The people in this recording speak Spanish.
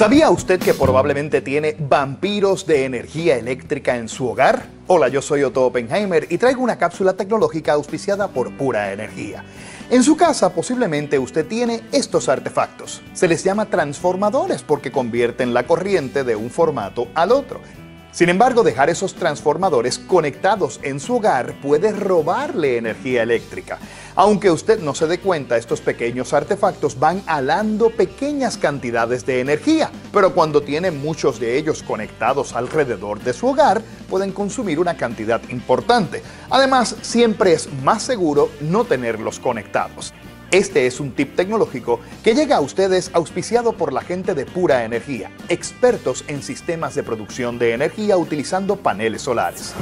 ¿Sabía usted que probablemente tiene vampiros de energía eléctrica en su hogar? Hola, yo soy Otto Oppenheimer y traigo una cápsula tecnológica auspiciada por Pura Energía. En su casa posiblemente usted tiene estos artefactos. Se les llama transformadores porque convierten la corriente de un formato al otro. Sin embargo, dejar esos transformadores conectados en su hogar puede robarle energía eléctrica. Aunque usted no se dé cuenta, estos pequeños artefactos van alando pequeñas cantidades de energía, pero cuando tiene muchos de ellos conectados alrededor de su hogar, pueden consumir una cantidad importante. Además, siempre es más seguro no tenerlos conectados. Este es un tip tecnológico que llega a ustedes auspiciado por la gente de Pura Energía, expertos en sistemas de producción de energía utilizando paneles solares.